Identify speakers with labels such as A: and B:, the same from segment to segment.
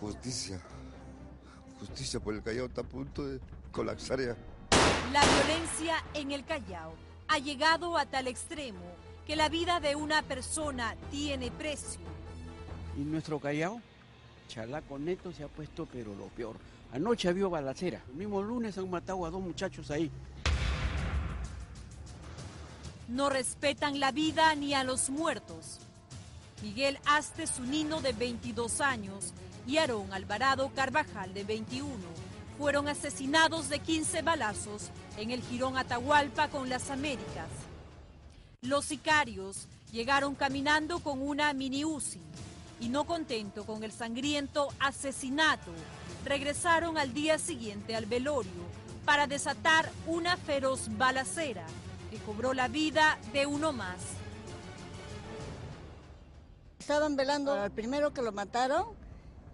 A: Justicia. Justicia por el Callao está a punto de colapsar ya.
B: La violencia en el Callao ha llegado a tal extremo que la vida de una persona tiene precio.
C: Y nuestro Callao, Chalaco Neto se ha puesto pero lo peor. Anoche había balacera. El mismo lunes han matado a dos muchachos ahí.
B: No respetan la vida ni a los muertos. Miguel Aste Zunino, de 22 años, y Aarón Alvarado Carvajal, de 21, fueron asesinados de 15 balazos en el Girón Atahualpa con las Américas. Los sicarios llegaron caminando con una mini UCI y no contento con el sangriento asesinato, regresaron al día siguiente al velorio para desatar una feroz balacera que cobró la vida de uno más.
D: Estaban velando al primero que lo mataron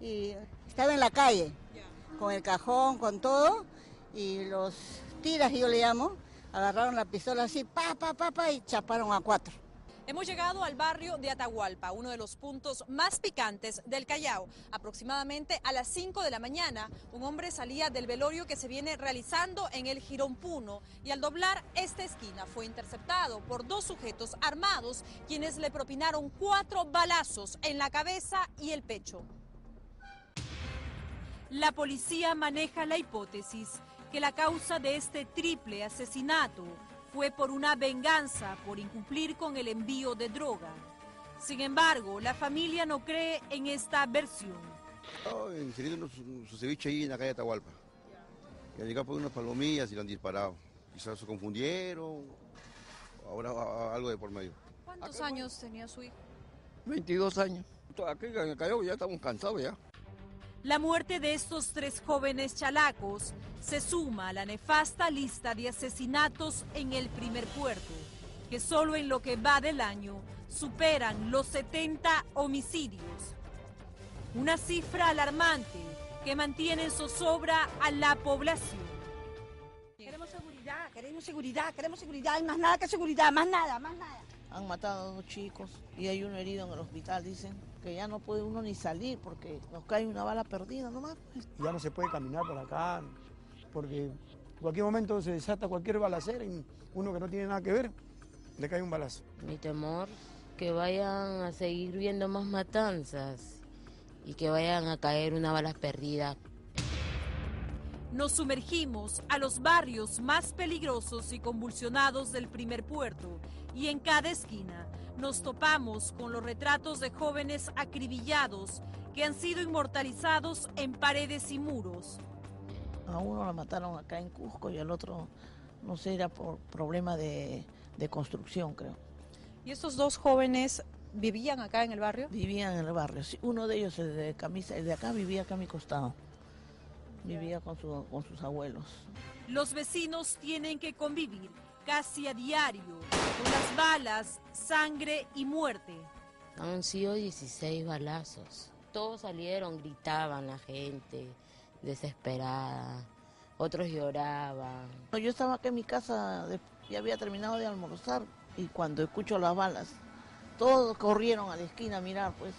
D: y estaba en la calle, con el cajón, con todo, y los tiras, yo le llamo, agarraron la pistola así, pa, pa, pa, pa, y chaparon a cuatro.
B: Hemos llegado al barrio de Atahualpa, uno de los puntos más picantes del Callao. Aproximadamente a las 5 de la mañana, un hombre salía del velorio que se viene realizando en el Girón Puno y al doblar esta esquina fue interceptado por dos sujetos armados quienes le propinaron cuatro balazos en la cabeza y el pecho. La policía maneja la hipótesis que la causa de este triple asesinato fue por una venganza por incumplir con el envío de droga. Sin embargo, la familia no cree en esta versión.
A: Estaba ingiriendo su, su ceviche ahí en la calle Atahualpa. Y al llegar por unas palomillas y lo han disparado. Quizás se confundieron, ahora a- a- algo de por medio.
B: ¿Cuántos años tenía su hijo?
C: 22 años. Aquí en el Callao ya estamos cansados ya.
B: La muerte de estos tres jóvenes chalacos se suma a la nefasta lista de asesinatos en el primer puerto, que solo en lo que va del año superan los 70 homicidios. Una cifra alarmante que mantiene en zozobra a la población.
E: Queremos seguridad, queremos seguridad, queremos seguridad, y más nada que seguridad, más nada, más nada.
F: Han matado a dos chicos y hay uno herido en el hospital, dicen que ya no puede uno ni salir porque nos cae una bala perdida nomás.
G: ya no se puede caminar por acá, porque en cualquier momento se desata cualquier balacera y uno que no tiene nada que ver, le cae un balazo.
H: Mi temor que vayan a seguir viendo más matanzas y que vayan a caer una bala perdida.
B: Nos sumergimos a los barrios más peligrosos y convulsionados del primer puerto y en cada esquina nos topamos con los retratos de jóvenes acribillados que han sido inmortalizados en paredes y muros.
F: A uno lo mataron acá en Cusco y al otro, no sé, era por problema de, de construcción, creo.
B: ¿Y estos dos jóvenes vivían acá en el barrio?
F: Vivían en el barrio. sí, Uno de ellos, el de camisa, el de acá vivía acá a mi costado. Vivía con, su- con sus abuelos.
B: Los vecinos tienen que convivir casi a diario con las balas, sangre y muerte.
H: Han sido 16 balazos. Todos salieron, gritaban la gente, desesperada. Otros lloraban.
F: Yo estaba acá en mi casa, ya había terminado de almorzar y cuando escucho las balas, todos corrieron a la esquina a mirar, pues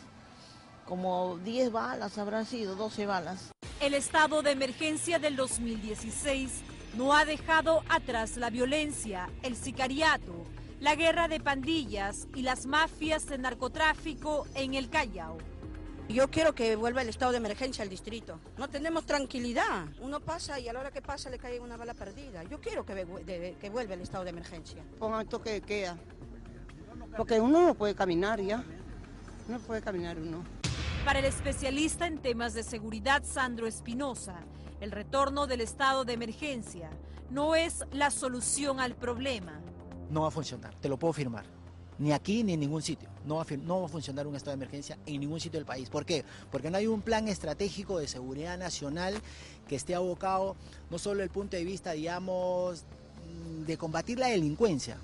F: como 10 balas habrán sido, 12 balas.
B: El estado de emergencia del 2016 no ha dejado atrás la violencia, el sicariato, la guerra de pandillas y las mafias de narcotráfico en el Callao.
E: Yo quiero que vuelva el estado de emergencia al distrito. No tenemos tranquilidad. Uno pasa y a la hora que pasa le cae una bala perdida. Yo quiero que, de- que vuelva el estado de emergencia.
D: Pongan toque de queda, porque uno no puede caminar ya, no puede caminar uno.
B: Para el especialista en temas de seguridad Sandro Espinosa, el retorno del estado de emergencia no es la solución al problema.
I: no va a funcionar, te lo puedo firmar. Ni aquí ni en ningún sitio. No va, a, funcionar un estado de emergencia en ningún sitio del país. ¿Por qué? Porque no hay un plan estratégico de seguridad nacional que esté abocado no solo el punto de vista, digamos, mm, de combatir la delincuencia.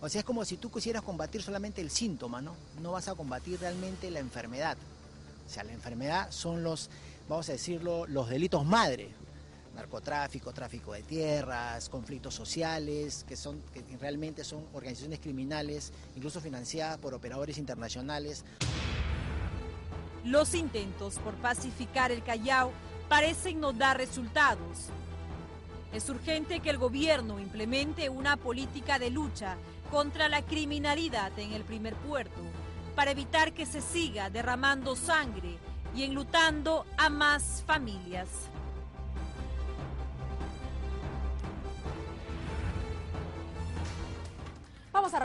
I: O sea, es como si tú quisieras combatir solamente el síntoma, ¿no? No vas a combatir realmente la enfermedad. O sea, la enfermedad son los, vamos a decirlo, los delitos madre narcotráfico, tráfico de tierras, conflictos sociales, que son realmente son organizaciones criminales, incluso financiadas por operadores internacionales.
B: Los intentos por pacificar el Callao parecen no dar resultados. Es urgente que el gobierno implemente una política de lucha contra la criminalidad en el primer puerto para evitar que se siga derramando sangre y enlutando a más familias. Vamos a